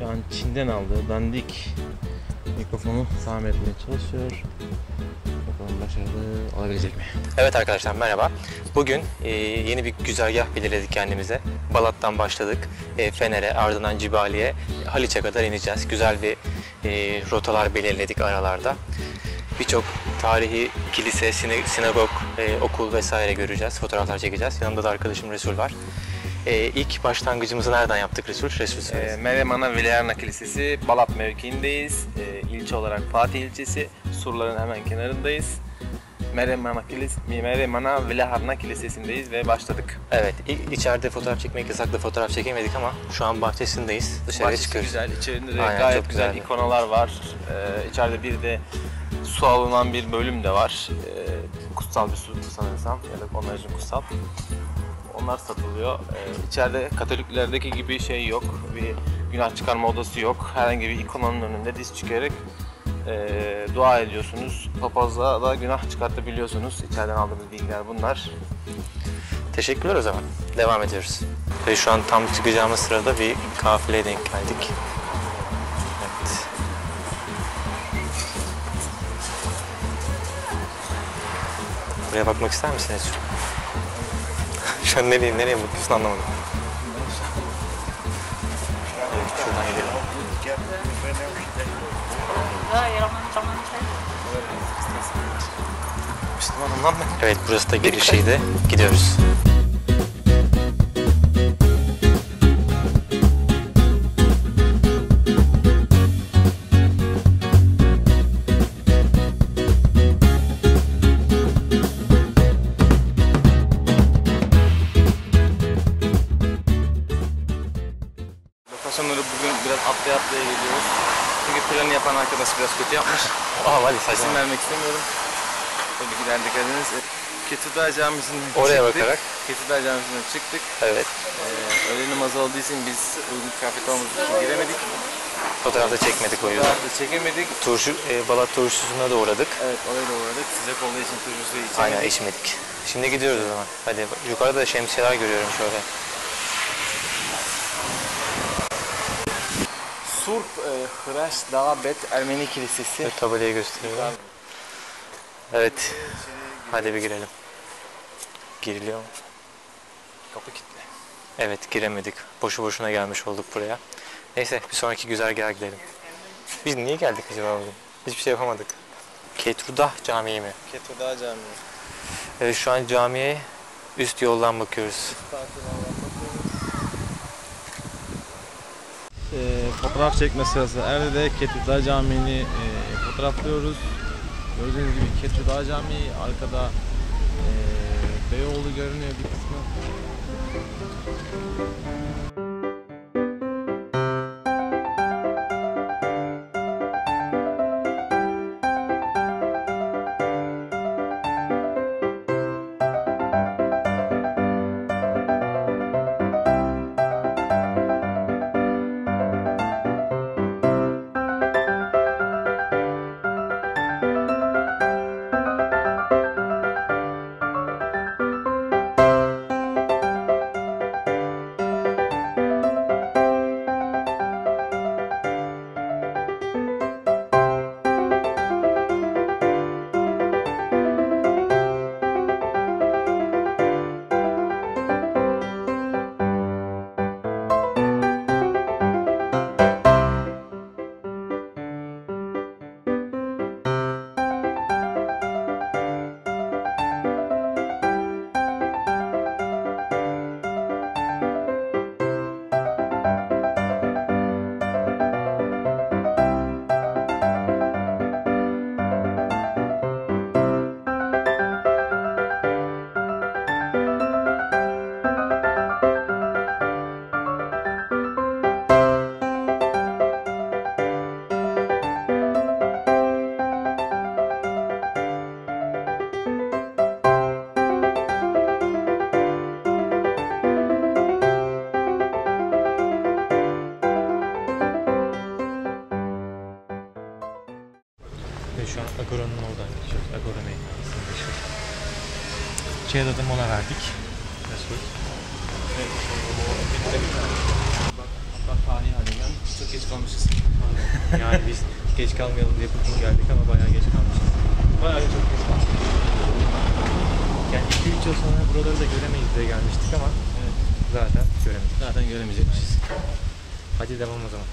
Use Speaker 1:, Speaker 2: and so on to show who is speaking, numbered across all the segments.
Speaker 1: Şu an Çin'den aldığı dandik mikrofonu tamir etmeye çalışıyor. Bakalım başarılı olabilecek mi?
Speaker 2: Evet arkadaşlar merhaba. Bugün e, yeni bir güzergah belirledik kendimize. Balat'tan başladık. E, Fener'e, ardından Cibali'ye, Haliç'e kadar ineceğiz. Güzel bir e, rotalar belirledik aralarda. Birçok tarihi kilise, sinagog, e, okul vesaire göreceğiz. Fotoğraflar çekeceğiz. Yanımda da arkadaşım Resul var. E, ilk başlangıcımızı nereden yaptık Resul? Resul söylesin.
Speaker 1: Ee, Meryem Ana Vilayarna Kilisesi Balat mevkiindeyiz. Ee, ilçe olarak Fatih ilçesi. Surların hemen kenarındayız. Meryem Ana, Kilis Meryem Ana Kilisesi'ndeyiz ve başladık.
Speaker 2: Evet, i- içeride fotoğraf çekmek yasaklı fotoğraf çekemedik ama şu an bahçesindeyiz. Dışarıya
Speaker 1: Bahçesi
Speaker 2: çıkıyoruz.
Speaker 1: güzel, içerisinde de
Speaker 2: Aynen,
Speaker 1: gayet güzel
Speaker 2: güzeldi.
Speaker 1: ikonalar var. Ee, içeride bir de su alınan bir bölüm de var. Ee, kutsal bir su sanırsam ya da onlar için kutsal. Onlar satılıyor. Ee, içeride Katoliklerdeki gibi şey yok. Bir günah çıkarma odası yok. Herhangi bir ikonanın önünde diz çökerek e, dua ediyorsunuz. Papaza da günah çıkartabiliyorsunuz. İçeriden aldığımız bilgiler bunlar.
Speaker 2: Teşekkürler o zaman. Devam ediyoruz. Ve şu an tam çıkacağımız sırada bir kafileye denk geldik. Evet. Buraya bakmak ister misiniz? Şu an nereye, nereye bakıyorsun anlamadım. Şuradan gidelim.
Speaker 1: Müslümanım lan ben.
Speaker 2: Evet burası da girişiydi. Gidiyoruz.
Speaker 1: Geliyoruz. Çünkü planı yapan arkadaş biraz kötü yapmış.
Speaker 2: Aa hadi
Speaker 1: İsim
Speaker 2: saçmalama.
Speaker 1: vermek istemiyorum. Tabii ki de Karadeniz. Ketudağ Camisi'nden
Speaker 2: Oraya
Speaker 1: çıktık.
Speaker 2: bakarak.
Speaker 1: Ketudağ Camisi'nden çıktık.
Speaker 2: Evet.
Speaker 1: Ee, öğle namazı olduğu için biz uygun kıyafet olmadığı için giremedik.
Speaker 2: Fotoğrafta çekmedik o yüzden.
Speaker 1: Fotoğrafta çekemedik.
Speaker 2: Turşu, e, Balat turşusuna da uğradık.
Speaker 1: Evet oraya da uğradık. Sıcak olduğu için turşu suyu içemedik.
Speaker 2: Aynen içmedik. Şimdi gidiyoruz o zaman. Hadi yukarıda da şemsiyeler görüyorum şöyle.
Speaker 1: Surp e, Hıraş Dağa Bet Ermeni Kilisesi.
Speaker 2: Evet, tabelayı gösteriyor. Evet. Hadi bir girelim. Giriliyor mu?
Speaker 1: Kapı kilitli.
Speaker 2: Evet giremedik. Boşu boşuna gelmiş olduk buraya. Neyse bir sonraki güzergaha gidelim. Biz niye geldik acaba bugün? Hiçbir şey yapamadık. Ketrudah Camii mi?
Speaker 1: Ketudağ Camii.
Speaker 2: Evet şu an camiye üst yoldan bakıyoruz.
Speaker 3: e, fotoğraf çekme sırası Erde'de Ketudağ Camii'ni e, fotoğraflıyoruz. Gördüğünüz gibi Ketudağ Camii arkada e, Beyoğlu görünüyor bir kısmı.
Speaker 2: Çayda da mola verdik. Mesut.
Speaker 1: Hatta tarihi halinden çok geç kalmışız.
Speaker 2: Yani biz geç kalmayalım diye bugün geldik ama bayağı geç kalmışız.
Speaker 1: Bayağı çok geç kalmışız.
Speaker 2: Yani 2-3 yıl sonra buraları da göremeyiz diye gelmiştik ama
Speaker 1: Evet.
Speaker 2: zaten göremedik.
Speaker 1: Zaten göremeyecekmişiz.
Speaker 2: Hadi devam o zaman.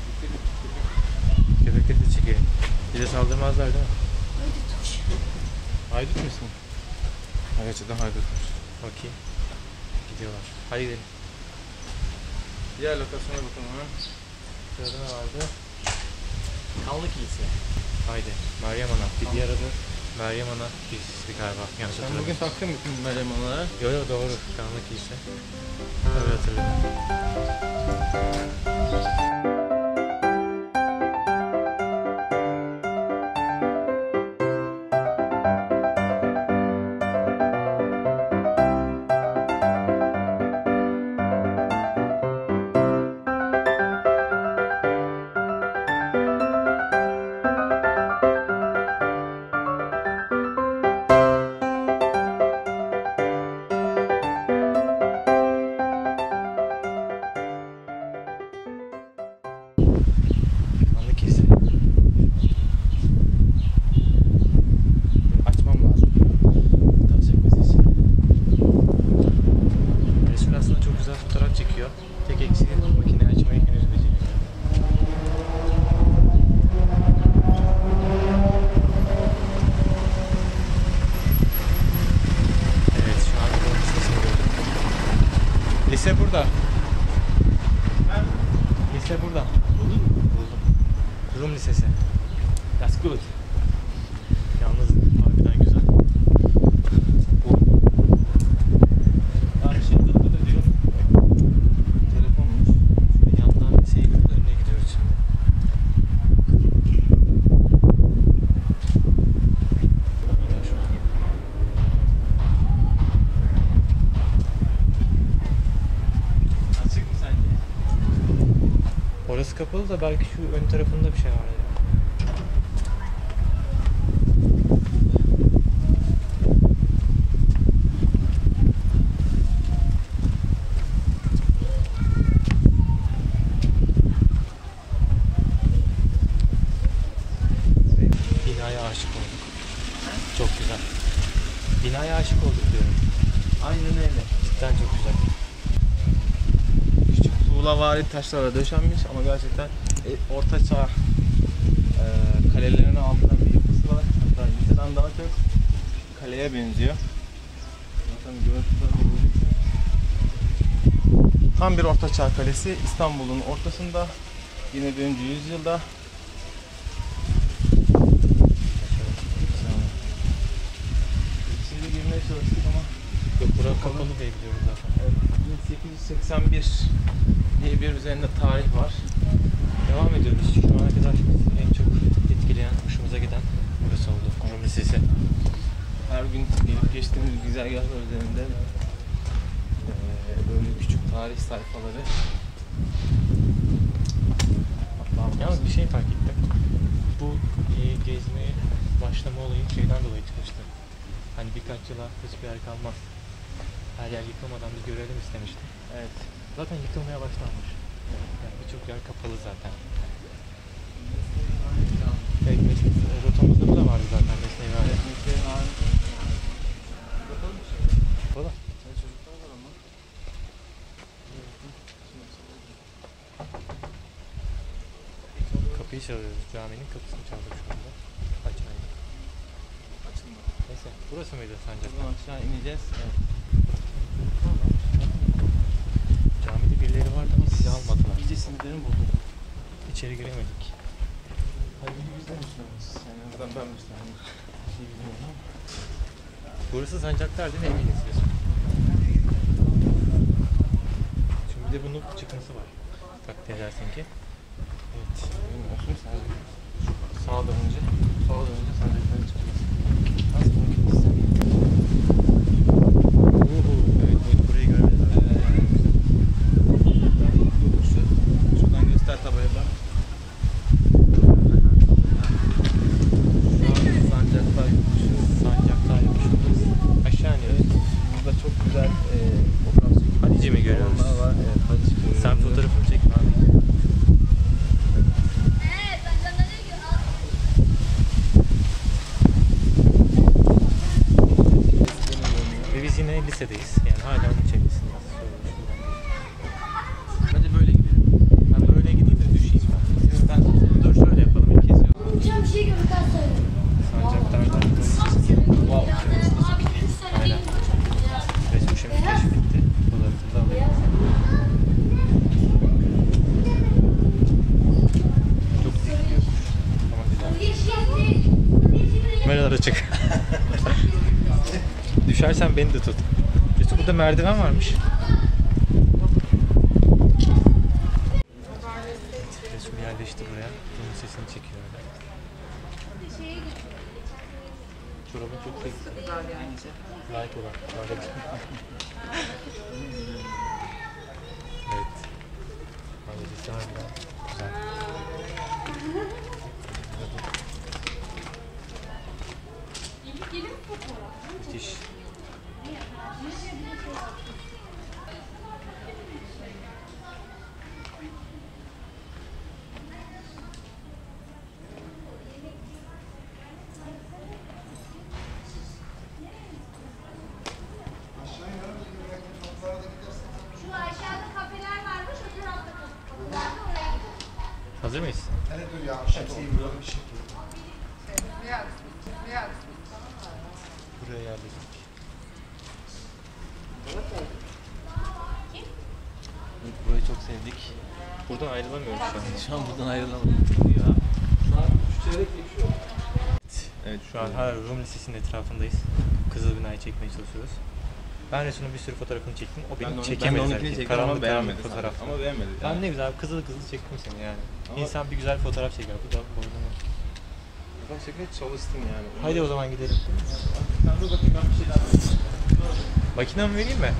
Speaker 2: Köpekleri de çekelim. Bize saldırmazlar değil mi?
Speaker 1: Haydut mu ismi? Gerçekten haydutmuş.
Speaker 2: Bakayım. Gidiyorlar. Hadi gidelim.
Speaker 1: Diğer lokasyona bakalım hemen.
Speaker 2: Sırada ne vardı?
Speaker 1: Kanlı Kilise.
Speaker 2: Haydi. Meryem Ana. Bir diğer adı Meryem Ana Kilisesi galiba. Yanlış
Speaker 1: Sen
Speaker 2: hatırlamıyorum.
Speaker 1: bugün taktın mı bütün Meryem Analara?
Speaker 2: Yo yo doğru. Kanlı Kilise. Tabii hatırladım. Kapalı da belki şu ön tarafında bir şey var ya. Ve Binaya aşık olduk. Çok güzel. Binaya aşık olduk diyorum.
Speaker 1: Aynen öyle.
Speaker 2: Cidden çok güzel.
Speaker 1: Tuğlavari taşlarla döşenmiş ama gerçekten e, orta çağ e, kalelerini andıran bir yapısı var. Hatta liseden daha çok kaleye benziyor. Zaten görüntüden. Tam bir orta çağ kalesi İstanbul'un ortasında yine 1. yüzyılda İçeri girmeye çalıştık ama
Speaker 2: Yok bura kapalı diye biliyorum zaten.
Speaker 1: Evet, 1881 diye bir üzerinde tarih var.
Speaker 2: Devam ediyoruz. Şu ana kadar en çok etkileyen, hoşumuza giden burası oldu. Rum Lisesi.
Speaker 1: Her gün gelip geçtiğimiz güzergahlar üzerinde böyle küçük tarih sayfaları.
Speaker 2: Yalnız bir şey fark ettim. Bu gezmeye başlama olayı şeyden dolayı çıkmıştı. Hani birkaç yıla hiçbir yer kalmaz. Her yer yıkılmadan bir görelim istemiştim.
Speaker 1: evet.
Speaker 2: Zaten yıkılmaya başlanmış. Yani birçok yer kapalı zaten. Evet, rotamızda da vardı zaten
Speaker 1: Evet. Mesleğin ağır- Bakalım şimdi.
Speaker 2: O da.
Speaker 1: Sen çocuklar var ama.
Speaker 2: Kapıyı çalıyoruz. Caminin kapısını çaldık şu anda. Açmayın.
Speaker 1: Açılmadı.
Speaker 2: Neyse. Burası mıydı sence?
Speaker 1: Buradan aşağı ineceğiz. Evet.
Speaker 2: Camide birileri vardı ama sizi
Speaker 1: sinirlerim bozuldu.
Speaker 2: İçeri giremedik.
Speaker 1: Hadi biz de Müslümanız. Yani buradan ben Müslümanım. Bir şey bilmiyorum.
Speaker 2: Burası Sancaktar değil mi eminiz? Şimdi bir de bunun çıkması var. Takdir edersin ki.
Speaker 1: Evet. Bilmiyorsun. Sağa dönünce, sola dönünce sancakları lisedeyiz. Yani hala onun
Speaker 2: çevresindeyiz. Beni de tut. İşte burada merdiven varmış. Resul yerleşti buraya. Bunun sesini çekiyor. Çorabın çok seksi. Layık olan. Evet. Ailesi harbiden güzel. Müthiş.
Speaker 4: Şu aşağıda kafeler varmış, o tarafta kapılar da oraya gidelim.
Speaker 2: Hazır mıyız? Buraya yerleştik.
Speaker 1: Burayı çok sevdik.
Speaker 2: Buradan ayrılamıyoruz şu an.
Speaker 1: Şu an buradan ayrılamadık ya. Şu an şu çeyrek geçiyor. Evet
Speaker 2: Şu an hala Rum Lisesi'nin etrafındayız. Kızıl binayı çekmeye çalışıyoruz. Ben Resul'ün bir sürü fotoğrafını çektim. O
Speaker 1: Ben de
Speaker 2: beni
Speaker 1: onu-
Speaker 2: çekemedi
Speaker 1: ben
Speaker 2: zaten.
Speaker 1: çektim ama
Speaker 2: Karanlık
Speaker 1: beğenmedi.
Speaker 2: karanlık fotoğraf.
Speaker 1: Ama beğenmedi.
Speaker 2: Ben ne güzel kızıl kızıl çektim seni yani.
Speaker 1: Ama-
Speaker 2: İnsan bir güzel fotoğraf çeker. Bu da da-
Speaker 1: Ben çekmeye çalıştım yani.
Speaker 2: Haydi o zaman gidelim.
Speaker 1: Sen dur bakayım ben bir şey daha
Speaker 2: Makinamı vereyim mi?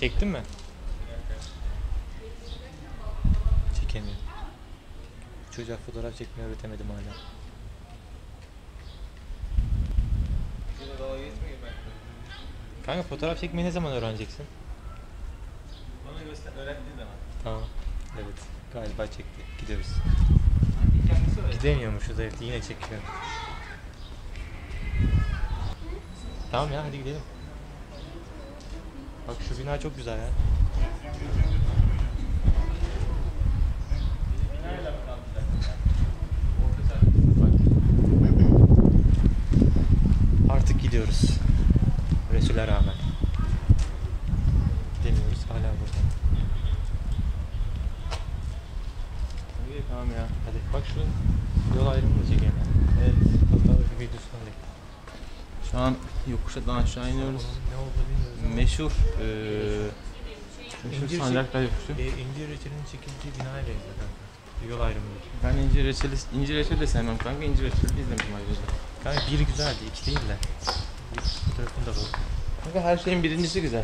Speaker 2: Çektin mi? Çekemiyorum. Çocuğa fotoğraf çekmeyi öğretemedim hala. Kanka fotoğraf çekmeyi ne zaman öğreneceksin?
Speaker 1: Bana göster, öğrettiğin zaman.
Speaker 2: Tamam. Evet. Galiba çekti. Gidiyoruz.
Speaker 1: Kendisi öğretti.
Speaker 2: Gidemiyormuşuz evet yine çekiyor. Tamam ya hadi gidelim. Bak şu bina çok güzel ya. Bak. Artık gidiyoruz. Resul'e rağmen. Gidemiyoruz hala burada.
Speaker 1: İyi tamam ya.
Speaker 2: Hadi bak şu yol ayrımını da çekelim.
Speaker 1: Evet.
Speaker 2: Hatta bir videosunu alayım.
Speaker 1: Şu an yokuştan aşağı iniyoruz.
Speaker 2: Ne oldu bilmiyoruz.
Speaker 1: Meşhur eee meşhur
Speaker 2: İncir
Speaker 1: Sancaklar yokuşu.
Speaker 2: E, incir reçelinin çekildiği binaya benziyor kanka. Yol ayrımı.
Speaker 1: Ben incir reçeli, incir reçeli de sevmem kanka. İncir reçeli izlemişim ayrıca.
Speaker 2: Kanka biri güzeldi, iki değil de. Bir fotoğrafını da bu.
Speaker 1: Kanka her şeyin birincisi güzel.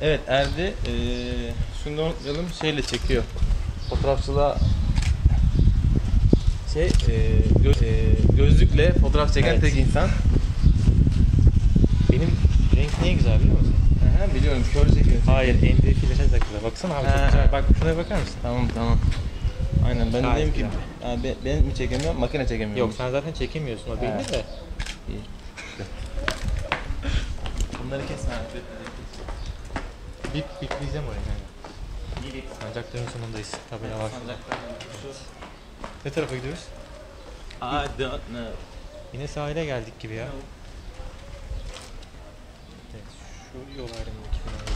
Speaker 1: Evet Erdi eee şunu da unutmayalım şeyle çekiyor. Fotoğrafçılığa şey eee, gö- eee, gözlükle fotoğraf çeken
Speaker 2: Evet.
Speaker 1: tek insan.
Speaker 2: Benim renk niye güzel biliyor musun?
Speaker 1: Aha, biliyorum kör çekiyor.
Speaker 2: Hayır, ender flaşa takılı. Baksana abi
Speaker 1: Ha.
Speaker 2: çok güzel. Bak şuna bakar mısın?
Speaker 1: Tamam tamam. Aynen ben de
Speaker 2: Gayet
Speaker 1: dedim ki
Speaker 2: güzel.
Speaker 1: abi ben mi çekemiyorum makine çekemiyorum.
Speaker 2: Yok sen zaten çekemiyorsun o belli de.
Speaker 1: İyi. Bunları kesme abi.
Speaker 2: Bip bipleyeceğim oraya kanka. Sancakların sonundayız. Tabela var. Ne tarafa gidiyoruz?
Speaker 1: I don't know.
Speaker 2: Yine sahile geldik gibi ya. Evet, şu yol ayrımındaki binayı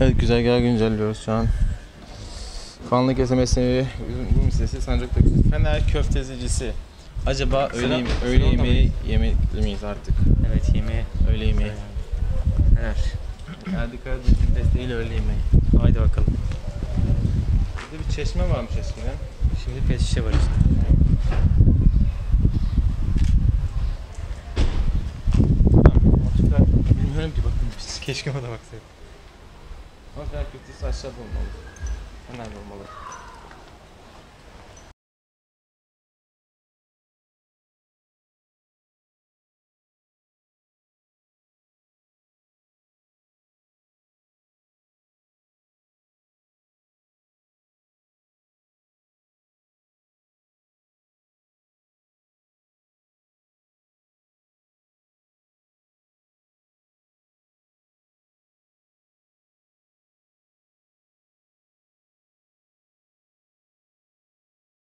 Speaker 1: Evet güzergahı güncelliyoruz şu an. Kanlı Kese Mesnevi Rum Lisesi Sancak'ta Fener köftecisi. Acaba öğle,
Speaker 2: Sıra-
Speaker 1: yeme- öğle yemeği yemekli miyiz artık?
Speaker 2: Evet yemeğe.
Speaker 1: Öğle yemeği.
Speaker 2: Neler?
Speaker 1: Erdi Karadeniz'in desteğiyle öğle yemeği.
Speaker 2: Haydi bakalım.
Speaker 1: Burada bir çeşme varmış eskiden.
Speaker 2: Şimdi pet şişe var işte.
Speaker 1: Bilmiyorum ki bakın.
Speaker 2: Keşke ona baksaydım.
Speaker 1: Ama Fener köftesi aşağıda olmalı. Fener'de olmalı.